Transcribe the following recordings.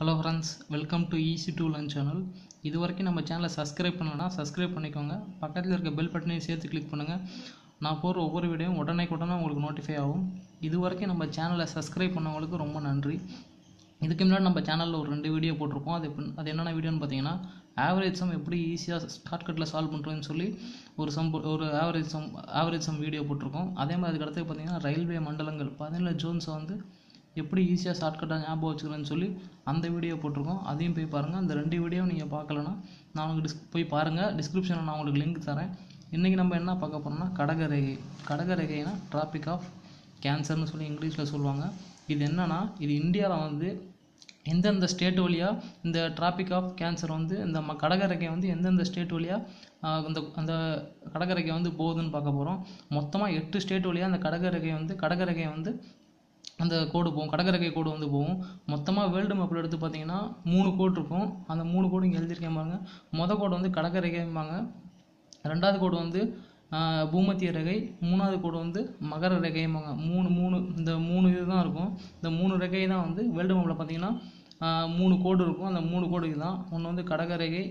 Hello friends welcome to easy to learn channel இது வரைக்கும் நம்ம சேனலை சப்ஸ்கிரைப் பண்ணலன்னா சப்ஸ்கிரைப் பண்ணிக்கோங்க. பக்கத்தில் இருக்க பெல் பட்டனையும் சேர்த்து கிளிக் பண்ணுங்கள் நான் போகிற ஒவ்வொரு வீடியோவும் உடனே உடனே உங்களுக்கு நோட்டிஃபை ஆகும். இது வரைக்கும் நம்ம சேனலை சப்ஸ்கிரைப் பண்ணவங்களுக்கு ரொம்ப நன்றி. இதுக்கு முன்னாடி நம்ம சேனலில் ஒரு ரெண்டு வீடியோ போட்டிருக்கோம். அது அது என்னென்ன வீடியோன்னு பார்த்தீங்கன்னா ஆவரேஜ் சம் எப்படி ஈஸியாக ஷார்ட்கட்டில் சால்வ் பண்ணுறதுன்னு சொல்லி ஒரு சம் ஒரு average sum average sum video போட்டிருக்கோம். அதே மாதிரி அதுக்கு அடுத்து பார்த்தீங்கன்னா ரயில்வே மண்டலங்கள். பதினேழு ஜோன்ஸை வந்து எப்படி ஈஸியாக ஷார்ட்கட்டாக ஞாபகம் வச்சுக்கிறேன்னு சொல்லி அந்த வீடியோ போட்டிருக்கோம். அதையும் போய் பாருங்கள் அந்த ரெண்டு வீடியோ நீங்கள் பார்க்கலன்னா நான் உங்களுக்கு டிஸ் போய் பாருங்கள் டிஸ்கிரிப்ஷனில் நான் உங்களுக்கு லிங்க் தரேன். இன்றைக்கி நம்ம என்ன பார்க்க போகிறோம்னா கடகரேகை. கடகரேகைனா டிராபிக் ஆஃப் கேன்சர்னு சொல்லி இங்கிலீஷில் சொல்லுவாங்க. இது என்னன்னா இது இந்தியாவில் வந்து எந்தெந்த ஸ்டேட் வழியாக இந்த டிராபிக் ஆஃப் கேன்சர் வந்து இந்த ம கடகரைக்கை வந்து எந்தெந்த ஸ்டேட் வழியாக அந்த அந்த கடகரைக்கை வந்து போகுதுன்னு பார்க்க போகிறோம் மொத்தமாக எட்டு ஸ்டேட் வழியாக அந்த கடகரைக்கை வந்து கடகரைக்கை வந்து அந்த கோடு போகும் கடற்கரைக்கை கோடு வந்து போகும். மொத்தமாக வேர்ல்டு மேப்பில் எடுத்து பார்த்தீங்கன்னா மூணு கோடு இருக்கும். அந்த மூணு கோடு இங்கே எழுதியிருக்கேன் பாருங்க. மொதல் கோடு வந்து கடற்கரைக்கைம்பாங்க ரெண்டாவது கோடு வந்து பூமத்திய ரகை. மூணாவது கோடு வந்து மகர ரேகைம்பாங்க மூணு மூணு இந்த மூணு இது தான் இருக்கும். இந்த மூணு ரேகை தான் வந்து வேர்ல்டு மேப்பில் பார்த்தீங்கன்னா மூணு கோடு இருக்கும். அந்த மூணு கோடு இதுதான். ஒன்று வந்து கடகரேகை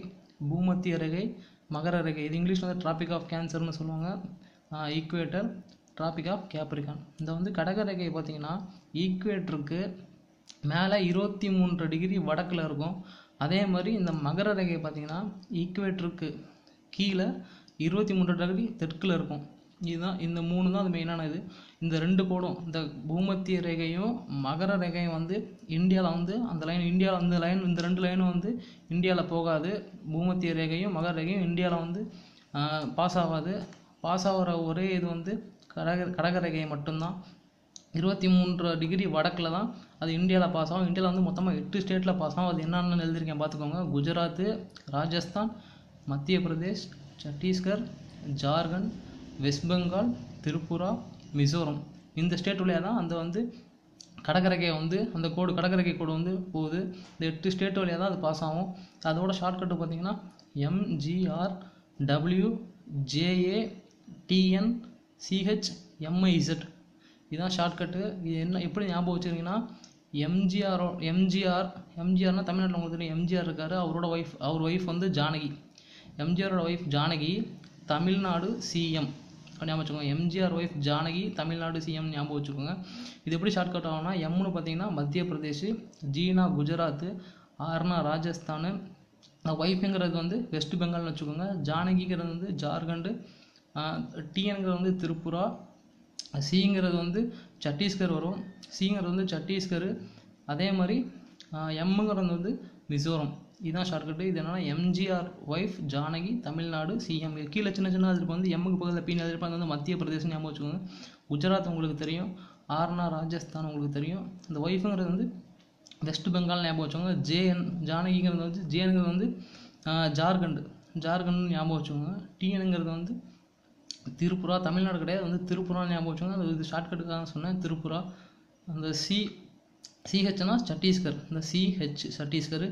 பூமத்திய ரகை மகர ரகை. இது இங்கிலீஷில் வந்து டிராபிக் ஆஃப் கேன்சர்னு சொல்லுவாங்க. ஈக்குவேட்டர் டிராபிக் ஆஃப் கேப்ரிகான் இந்த வந்து கடகரேகை பார்த்தீங்கன்னா ஈக்குவேட்டருக்கு மேலே இருபத்தி மூன்று டிகிரி வடக்கில் இருக்கும். அதே மாதிரி இந்த மகர ரேகை பார்த்தீங்கன்னா ஈக்குவேட்டருக்கு கீழே இருபத்தி மூன்று டிகிரி தெற்கில் இருக்கும். இதுதான் இந்த மூணு தான் அது மெயினான இது. இந்த ரெண்டு கோடும் இந்த பூமத்திய ரேகையும் மகர ரேகையும் வந்து இந்தியாவில் வந்து அந்த லைன் இந்தியாவில் அந்த லைன் இந்த ரெண்டு லைனும் வந்து இந்தியாவில் போகாது. பூமத்திய ரேகையும் மகர ரேகையும் இந்தியாவில் வந்து பாஸ் ஆகாது. பாஸ் ஆகிற ஒரே இது வந்து கடக கடகரேகை மட்டும்தான். இருபத்தி மூன்று டிகிரி வடக்கில் தான் அது இந்தியாவில் பாஸ் ஆகும். இந்தியாவில் வந்து மொத்தமாக எட்டு ஸ்டேட்டில் பாஸ் ஆகும். அது என்னென்னு எழுதியிருக்கேன் பார்த்துக்கோங்க. குஜராத்து ராஜஸ்தான் மத்திய பிரதேஷ் சத்தீஸ்கர் ஜார்க்கண்ட் வெஸ்ட் பெங்கால் திரிபுரா மிசோரம். இந்த ஸ்டேட் வழியாக தான் அந்த வந்து கடற்கரைக்கை வந்து அந்த கோடு கடற்கரைக்கை கோடு வந்து போகுது. இந்த எட்டு ஸ்டேட் வழியாக தான் அது பாஸ் ஆகும். அதோட ஷார்ட்கட்டு பார்த்தீங்கன்னா MGR W J A T N C H M I Z இதுதான் ஷார்ட்கட்டு இது என்ன எப்படி ஞாபகம் வச்சுருக்கீங்கன்னா எம்ஜிஆரோ எம்ஜிஆர் எம்ஜிஆர்னா தமிழ்நாட்டில் உங்களுக்கு தெரியும். எம்ஜிஆர் இருக்கார் அவரோட ஒய்ஃப் அவர் ஒய்ஃப் வந்து ஜானகி. எம்ஜிஆரோட ஒய்ஃப் ஜானகி தமிழ்நாடு சிஎம் ஞாபகம் வச்சுக்கோங்க எம்ஜிஆர் ஒய்ஃப் ஜானகி தமிழ்நாடு சிஎம் ஞாபகம் வச்சுக்கோங்க. இது எப்படி ஷார்ட்கட் ஆகும்னா எம்னு பார்த்தீங்கன்னா மத்திய பிரதேஷ் ஜீனா குஜராத்து ஆர்னா ராஜஸ்தானு. ஒய்ஃபுங்கிறது வந்து வெஸ்ட் பெங்கால்னு வச்சுக்கோங்க. ஜானகிங்கிறது வந்து ஜார்க்கண்டு டிஎன்கிறது வந்து திரிபுரா சிங்கிறது வந்து சத்தீஸ்கர் வரும் சிங்கிறது வந்து சத்தீஸ்கர் அதே மாதிரி எம்முங்கிறது வந்து மிசோரம். இதுதான் ஷார்ட்கட்டு இது என்னென்னா எம்ஜிஆர் ஒய்ஃப் ஜானகி தமிழ்நாடு சிஎம் கீழே சின்ன சின்ன அதுக்கு வந்து எம்முக்கு பக்கத்தில் பீன் அதிர்ப்பு வந்து மத்திய பிரதேசம் ஞாபகம் வச்சுக்கோங்க. குஜராத் உங்களுக்கு தெரியும் ஆர்னா ராஜஸ்தான் உங்களுக்கு தெரியும். இந்த ஒய்ஃபுங்கிறது வந்து வெஸ்ட் பெங்கால் ஞாபகம் வச்சுக்கோங்க. ஜேஎன் ஜானகிங்கிறது வந்து ஜேனுங்கிறது வந்து ஜார்க்கண்ட் ஜார்க்கண்ட் ஞாபகம் வச்சுக்கோங்க. டிஎனுங்கிறது வந்து திருப்புரா தமிழ்நாடு கிடையாது. வந்து திருப்புரா ஞாபகம் வச்சுக்கோங்க. அது இது ஷார்ட்கட்டுக்காக தான் சொன்னேன். திருப்புரா. அந்த சி சிஹெச்னா சத்தீஸ்கர் இந்த சிஹெச் சத்தீஸ்கர்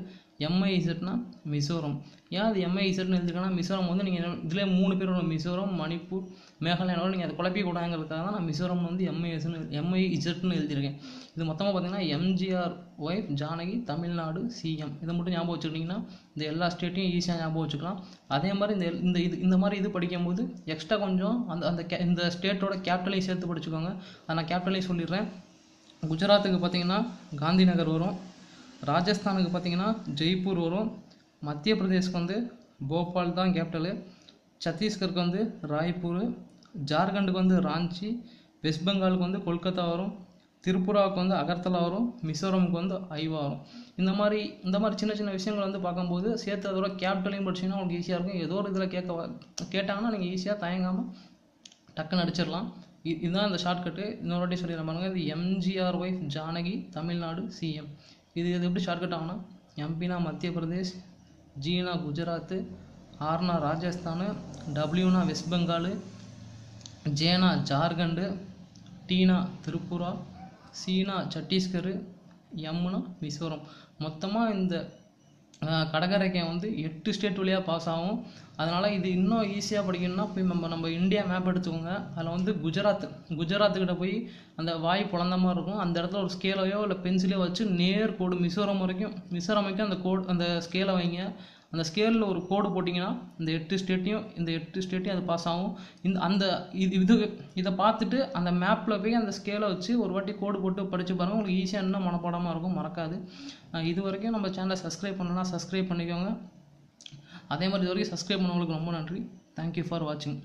எம்ஐஇசட்னா மிசோரம். ஏன் அது எம்ஐஇசட்னு எழுதிருக்கேன்னா மிசோரம் வந்து நீங்கள் இதில் மூணு பேர் வரும் மிசோரம் மணிப்பூர் மேகாலயாவில் நீங்கள் அதை குழப்பி கூடாங்கிறதுக்காக தான் நான் மிசோரம் வந்து எம்ஐஎஸ்னு எம்ஐஇசட்னு எழுதியிருக்கேன். இது மொத்தமாக பார்த்தீங்கன்னா எம்ஜிஆர் ஒய்ஃப் ஜானகி தமிழ்நாடு சிஎம் இதை மட்டும் ஞாபகம் வச்சுக்கிட்டிங்கன்னா இந்த எல்லா ஸ்டேட்டையும் ஈஸியாக ஞாபகம் வச்சுக்கலாம். அதே மாதிரி இந்த இந்த இது இந்த மாதிரி இது படிக்கும்போது எக்ஸ்ட்ரா கொஞ்சம் அந்த அந்த கே இந்த ஸ்டேட்டோட கேபிட்டலையும் சேர்த்து படிச்சுக்கோங்க. அதை நான் கேபிட்டலையும் சொல்லிடுறேன். குஜராத்துக்கு பார்த்தீங்கன்னா காந்தி நகர் வரும். ராஜஸ்தானுக்கு பார்த்தீங்கன்னா ஜெய்ப்பூர் வரும். மத்திய பிரதேஷ்க்கு வந்து போபால் தான் கேபிட்டலு. சத்தீஸ்கருக்கு வந்து ராய்ப்பூர். ஜார்க்கண்டுக்கு வந்து ராஞ்சி. வெஸ்ட் பெங்காலுக்கு வந்து கொல்கத்தா வரும். திரிபுராவுக்கு வந்து அகர்த்தலா வரும். மிசோரமுக்கு வந்து ஐவா வரும். இந்த மாதிரி இந்த மாதிரி சின்ன சின்ன விஷயங்கள் வந்து பார்க்கும்போது சேர்த்து அதோட கேபிட்டலையும் படிச்சிங்கன்னா உங்களுக்கு ஈஸியாக இருக்கும். ஏதோ ஒரு இதில் கேட்க கேட்டாங்கன்னா நீங்கள் ஈஸியாக தயங்காமல் டக்குன்னு அடிச்சிடலாம். இதுதான் இந்த ஷார்ட்கட்டு இன்னொரு வாட்டி சொல்லிடுறேன் பாருங்கள் இது எம்ஜிஆர் ஒய்ஃப் ஜானகி தமிழ்நாடு சிஎம் இது இது எப்படி ஷார்ட்கட் ஆகும்னா எம்பினா மத்திய பிரதேஷ் ஜீனா குஜராத்து ஆர்னா ராஜஸ்தானு டபிள்யூனா வெஸ்ட் பெங்காலு ஜேனா ஜார்க்கண்டு டீனா திரிபுரா சீனா சத்தீஸ்கர் எம்னா மிசோரம். மொத்தமாக இந்த கடற்கரைக்கு வந்து எட்டு ஸ்டேட் வழியாக பாஸ் ஆகும். அதனால் இது இன்னும் ஈஸியாக படிக்கணும்னா போய் நம்ம நம்ம இந்தியா மேப் எடுத்துக்கோங்க. அதில் வந்து குஜராத் குஜராத்துக்கிட்ட போய் அந்த வாய் பிளந்த மாதிரி இருக்கும். அந்த இடத்துல ஒரு ஸ்கேலையோ இல்லை பென்சிலையோ வச்சு நேர் கோடு மிசோரம் வரைக்கும் மிசோரம் வரைக்கும் அந்த கோடு அந்த ஸ்கேலை வைங்க. அந்த ஸ்கேலில் ஒரு கோடு போட்டிங்கன்னா இந்த எட்டு ஸ்டேட்டையும் இந்த எட்டு ஸ்டேட்டையும் அது பாஸ் ஆகும். இந்த அந்த இது இது இதை பார்த்துட்டு அந்த மேப்பில் போய் அந்த ஸ்கேலை வச்சு ஒரு வாட்டி கோடு போட்டு படித்து பாருங்கள் உங்களுக்கு ஈஸியாக இன்னும் மனப்பாடமாக இருக்கும் மறக்காது. இது வரைக்கும் நம்ம சேனலை சப்ஸ்கிரைப் பண்ணலாம் சப்ஸ்கிரைப் பண்ணிக்கோங்க. அதே மாதிரி இது வரைக்கும் சப்ஸ்கிரைப் பண்ணவங்களுக்கு ரொம்ப நன்றி. தேங்க்யூ ஃபார் வாட்சிங்